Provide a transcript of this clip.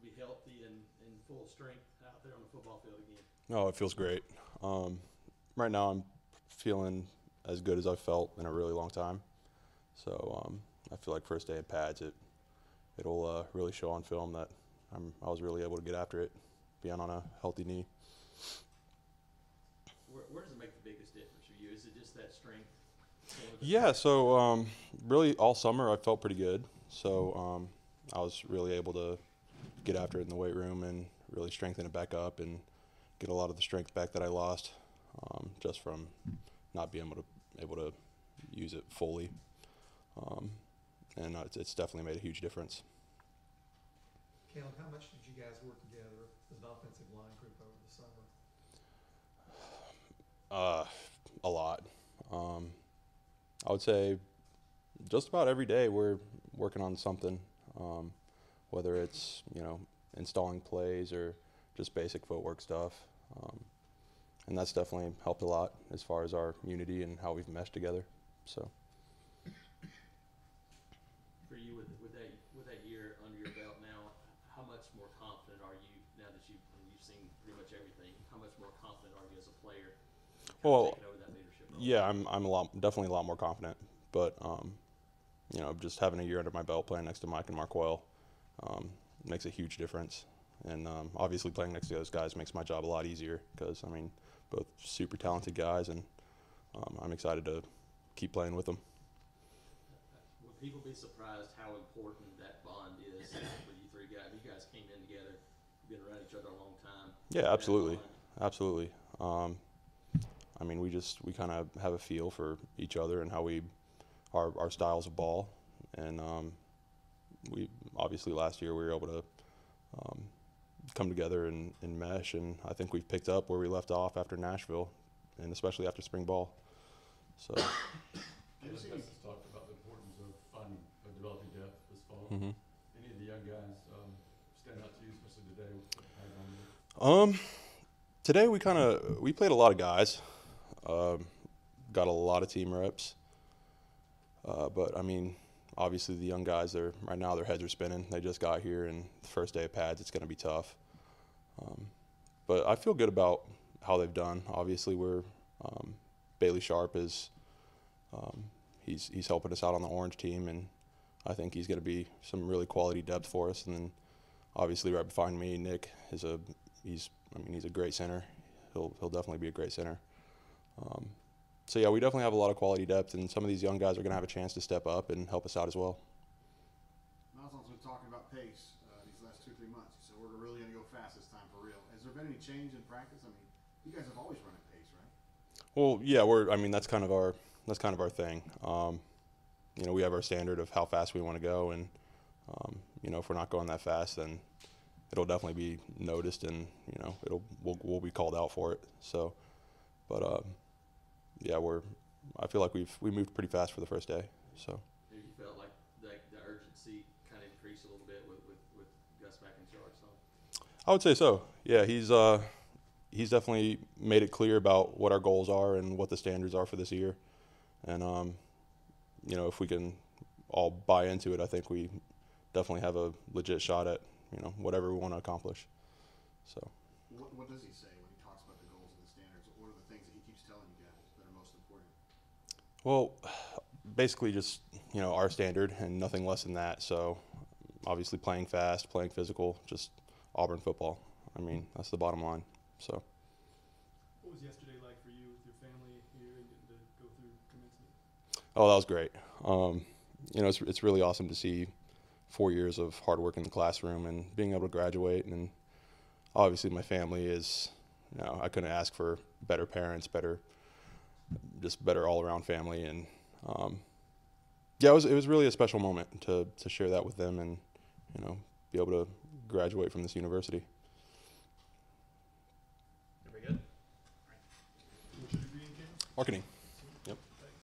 to be healthy and in full strength out there on the football field again? No, it feels great. Um, right now, I'm feeling as good as I've felt in a really long time. So um, I feel like first day at pads, it it'll uh, really show on film that I'm I was really able to get after it, being on a healthy knee. Where, where does it make the biggest difference for you? Is it just that strength? Going with the Yeah. So um, really, all summer I felt pretty good. So um, I was really able to get after it in the weight room and really strengthen it back up and get a lot of the strength back that I lost um, just from not being able to able to use it fully. Um, and it's, it's definitely made a huge difference. Kaleb, how much did you guys work together as an offensive line group over the summer? Uh, a lot. Um, I would say just about every day we're working on something, um, whether it's you know installing plays or just basic footwork stuff, um, and that's definitely helped a lot as far as our unity and how we've meshed together. So For you with, with that, with that year under your belt now, how much more confident are you now that you've, you've seen pretty much everything? How much more confident are you as a player? Well, over that role? yeah, I'm I'm a lot definitely a lot more confident, but um, you know just having a year under my belt playing next to Mike and Marquel um, makes a huge difference. And um, obviously, playing next to those guys makes my job a lot easier because I mean, both super talented guys, and um, I'm excited to keep playing with them. Would people be surprised how important that bond is with you three guys? You guys came in together, been around each other a long time. Yeah, absolutely, absolutely. Um, I mean, we just we kind of have a feel for each other and how we our our styles of ball, and um, we obviously last year we were able to um, come together and, and mesh, and I think we've picked up where we left off after Nashville, and especially after spring ball. So. Kaleb Gus has talked about the importance of finding, of developing depth this fall. mhm. Any of the young guys um, stand out to you, especially today? with the guys on the- Um, today we kind of we played a lot of guys, um, got a lot of team reps. Uh, but I mean, obviously the young guys, they're right now their heads are spinning. They just got here, and the first day of pads, it's going to be tough. Um, but I feel good about how they've done. Obviously, we're um, Bailey Sharp is um, he's he's helping us out on the orange team, and I think he's going to be some really quality depth for us. And then obviously right behind me, Nick is a he's I mean he's a great center. He'll he'll definitely be a great center. Um, so yeah, we definitely have a lot of quality depth, and some of these young guys are going to have a chance to step up and help us out as well. Miles also been talking about pace uh, these last two, three months. So we're really going to go fast this time for real. Has there been any change in practice? I mean, you guys have always run at pace, right? Well, yeah, we're I mean that's kind of our that's kind of our thing. Um, you know, we have our standard of how fast we want to go, and um, you know if we're not going that fast, then it'll definitely be noticed, and you know it'll we'll, we'll be called out for it. So, but um, yeah, we're I feel like we've we moved pretty fast for the first day. So. Have you felt like that, the urgency kind of increased a little bit with, with, with Gus back in charge? So I would say so. Yeah, he's uh, he's definitely made it clear about what our goals are and what the standards are for this year, and um, you know if we can all buy into it, I think we definitely have a legit shot at you know whatever we want to accomplish. So What, what does he say when he talks about the goals and the standards? What are the things that he keeps telling you guys that are most important? Well, basically just you know our standard and nothing less than that. So obviously playing fast, playing physical, just Auburn football. I mean that's the bottom line. So. What was yesterday like for you with your family here and getting to go through commencement? Oh, that was great. Um, you know, it's it's really awesome to see four years of hard work in the classroom and being able to graduate. And obviously, my family is, you know, I couldn't ask for better parents, better, just better all around family. And um, yeah, it was it was really a special moment to to share that with them and you know be able to graduate from this university. very good. What should you be in, Cam? Marketing.